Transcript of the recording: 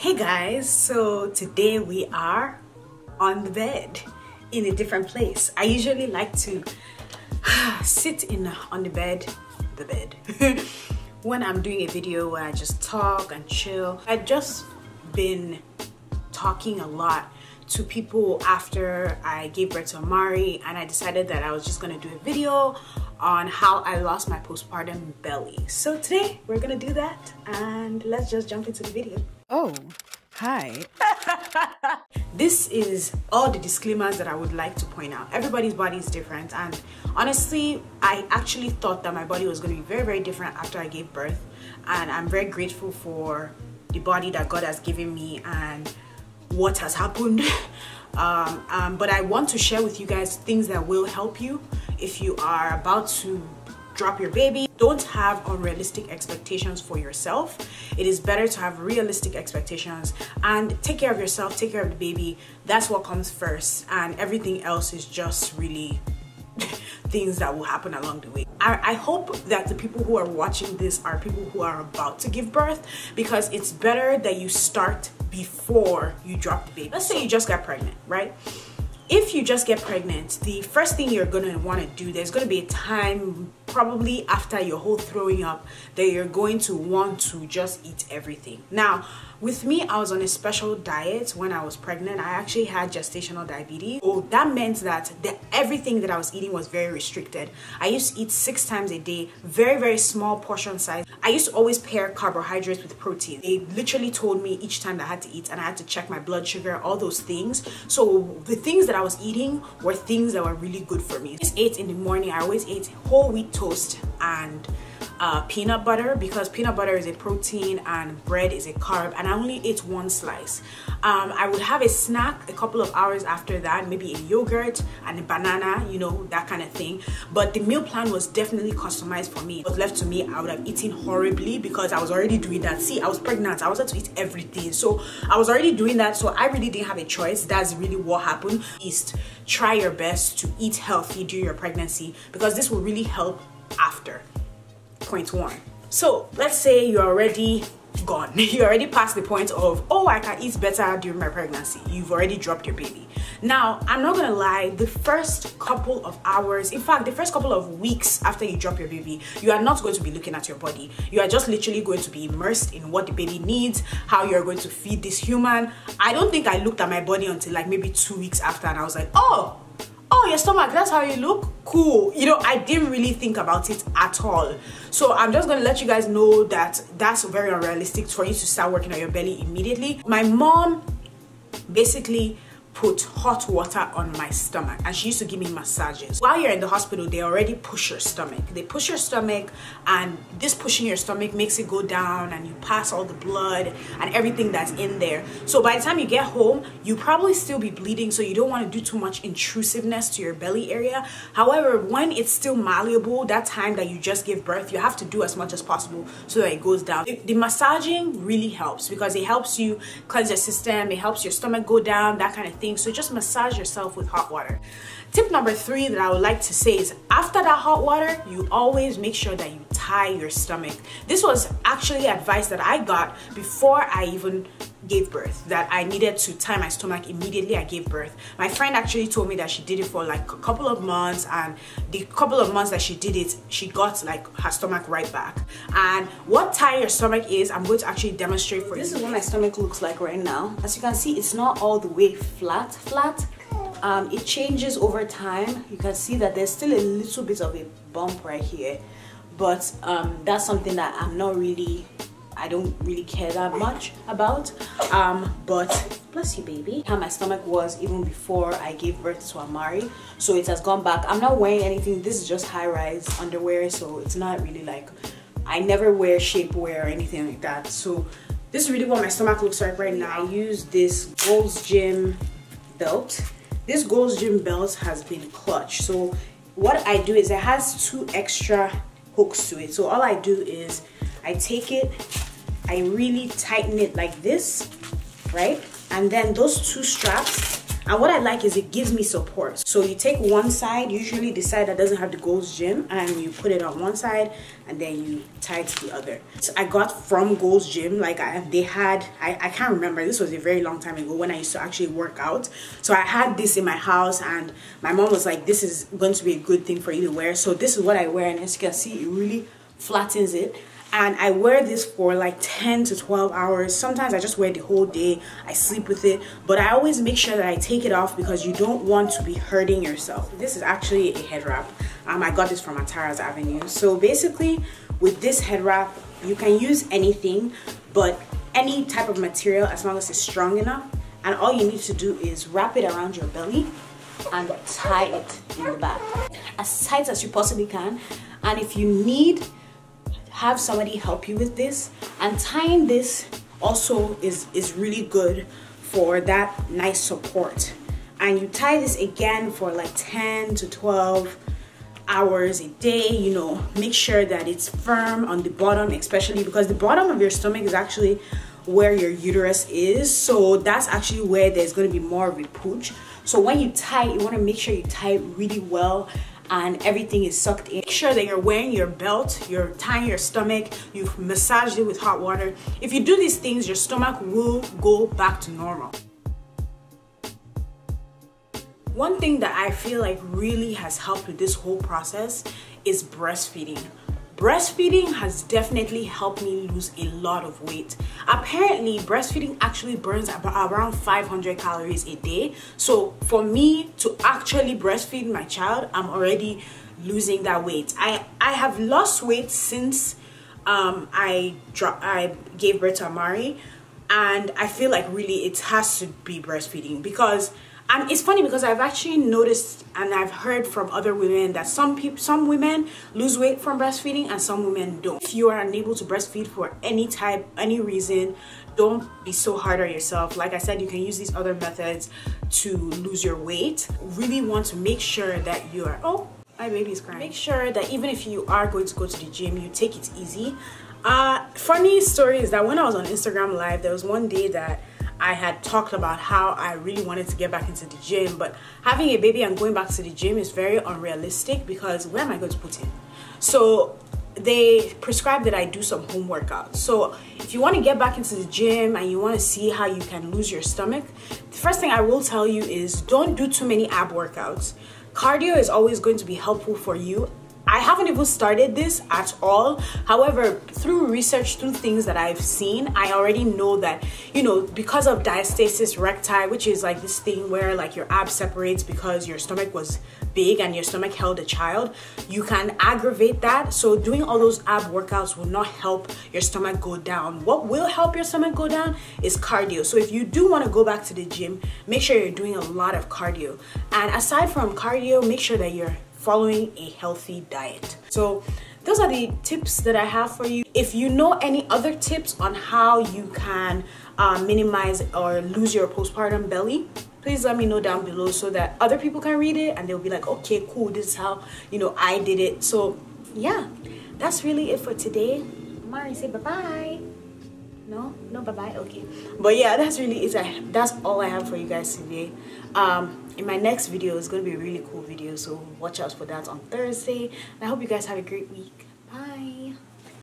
Hey guys, so today we are on the bed in a different place. I usually like to sit in uh, on the bed, the bed, when I'm doing a video where I just talk and chill. I've just been talking a lot to people after I gave birth to Amari and I decided that I was just gonna do a video on how I lost my postpartum belly. So today we're gonna do that and let's just jump into the video. Oh, hi. this is all the disclaimers that I would like to point out. Everybody's body is different and honestly, I actually thought that my body was going to be very, very different after I gave birth and I'm very grateful for the body that God has given me and what has happened. um, um, but I want to share with you guys things that will help you if you are about to drop your baby. Don't have unrealistic expectations for yourself. It is better to have realistic expectations and take care of yourself, take care of the baby. That's what comes first, and everything else is just really things that will happen along the way. I, I, hope that the people who are watching this are people who are about to give birth because it's better that you start before you drop the baby. Let's say you just got pregnant, right? If you just get pregnant, the first thing you're gonna wanna do, there's gonna be a time probably after your whole throwing up that you're going to want to just eat everything. Now, with me, I was on a special diet when I was pregnant. I actually had gestational diabetes. So that meant that the, everything that I was eating was very restricted. I used to eat six times a day, very, very small portion size. I used to always pair carbohydrates with protein. They literally told me each time that I had to eat and I had to check my blood sugar, all those things. So the things that was eating were things that were really good for me. I ate in the morning. I always ate whole wheat toast and uh, peanut butter because peanut butter is a protein and bread is a carb and I only ate one slice. Um, I would have a snack a couple of hours after that, maybe a yogurt and a banana, you know, that kind of thing. But the meal plan was definitely customized for me. Was left to me, I would have eaten horribly because I was already doing that. See, I was pregnant, I was to eat everything. So I was already doing that, so I really didn't have a choice. That's really what happened. East, try your best to eat healthy during your pregnancy because this will really help after point. So let's say you're already gone. You're already passed the point of, oh, I can eat better during my pregnancy. You've already dropped your baby. Now, I'm not gonna lie, the first couple of hours, in fact, the first couple of weeks after you drop your baby, you are not going to be looking at your body. You are just literally going to be immersed in what the baby needs, how you're going to feed this human. I don't think I looked at my body until like maybe two weeks after and I was like, oh, oh your stomach that's how you look cool. You know i didn't really think about it at all. So i'm just gonna let you guys know that that's very unrealistic for you to start working on your belly immediately. My mom basically put hot water on my stomach and she used to give me massages. While you're in the hospital, they already push your stomach. They push your stomach and this pushing your stomach makes it go down and you pass all the blood and everything that's in there. So by the time you get home, you probably still be bleeding so you don't want to do too much intrusiveness to your belly area. However, when it's still malleable, that time that you just give birth, you have to do as much as possible so that it goes down. The, the massaging really helps because it helps you cleanse your system, it helps your stomach go down, that kind of thing so just massage yourself with hot water. Tip number three that i would like to say is after that hot water you always make sure that you tie your stomach. This was actually advice that i got before i even gave birth that I needed to tie my stomach immediately I gave birth. My friend actually told me that she did it for like a couple of months and the couple of months that she did it, she got like her stomach right back. And what tie your stomach is, I'm going to actually demonstrate for this you. This is what my stomach looks like right now. As you can see, it's not all the way flat, flat. Um, it changes over time. You can see that there's still a little bit of a bump right here. But um, that's something that I'm not really I don't really care that much about. Um, but bless you, baby. How my stomach was even before I gave birth to Amari. So it has gone back. I'm not wearing anything. This is just high-rise underwear, so it's not really like I never wear shapewear or anything like that. So this is really what my stomach looks like right now. I use this Gold's Gym belt. This Gold's Gym belt has been clutch. So what I do is it has two extra hooks to it. So all I do is I take it I really tighten it like this, right? And then those two straps, and what I like is it gives me support. So you take one side usually the side that doesn't have the Gold's Gym and you put it on one side and then you tie it to the other. So I got from Gold's Gym like I, they had I, I can't remember this was a very long time ago when I used to actually work out. So I had this in my house and my mom was like this is going to be a good thing for you to wear. So this is what I wear and as you can see it really flattens it and I wear this for like 10 to 12 hours. Sometimes I just wear the whole day. I sleep with it. But I always make sure that I take it off because you don't want to be hurting yourself. This is actually a head wrap. Um, I got this from Atara's Avenue. So basically with this head wrap you can use anything but any type of material as long as it's strong enough. And all you need to do is wrap it around your belly and tie it in the back. As tight as you possibly can. And if you need have somebody help you with this. And tying this also is is really good for that nice support. And you tie this again for like 10 to 12 hours a day you know make sure that it's firm on the bottom especially because the bottom of your stomach is actually where your uterus is. So that's actually where there's going to be more of a pooch so when you tie you want to make sure you tie it really well and everything is sucked in. Make sure that you're wearing your belt, you're tying your stomach, you've massaged it with hot water. If you do these things, your stomach will go back to normal. One thing that I feel like really has helped with this whole process is breastfeeding breastfeeding has definitely helped me lose a lot of weight. Apparently breastfeeding actually burns about around 500 calories a day. So for me to actually breastfeed my child i'm already losing that weight. I i have lost weight since um i i gave birth to amari and i feel like really it has to be breastfeeding because and it's funny because I've actually noticed and I've heard from other women that some people, some women lose weight from breastfeeding and some women don't. If you are unable to breastfeed for any type, any reason, don't be so hard on yourself. Like I said, you can use these other methods to lose your weight. Really want to make sure that you are, oh, my baby's crying. Make sure that even if you are going to go to the gym, you take it easy. Uh, funny story is that when I was on Instagram Live, there was one day that I had talked about how I really wanted to get back into the gym, but having a baby and going back to the gym is very unrealistic because where am I going to put him? So they prescribed that I do some home workouts. So if you want to get back into the gym and you want to see how you can lose your stomach, the first thing I will tell you is don't do too many ab workouts. Cardio is always going to be helpful for you I haven't even started this at all. However, through research, through things that I've seen, I already know that, you know, because of diastasis recti, which is like this thing where like your abs separates because your stomach was big and your stomach held a child, you can aggravate that. So doing all those ab workouts will not help your stomach go down. What will help your stomach go down is cardio. So if you do want to go back to the gym, make sure you're doing a lot of cardio. And aside from cardio, make sure that you're following a healthy diet. So those are the tips that I have for you. If you know any other tips on how you can uh, minimize or lose your postpartum belly, please let me know down below so that other people can read it and they'll be like, okay, cool, this is how, you know, I did it. So yeah, that's really it for today. Mari, say bye-bye. No? No bye-bye? Okay. But yeah, that's really it. That's all I have for you guys today. Um, in my next video is going to be a really cool video so watch out for that on thursday. And i hope you guys have a great week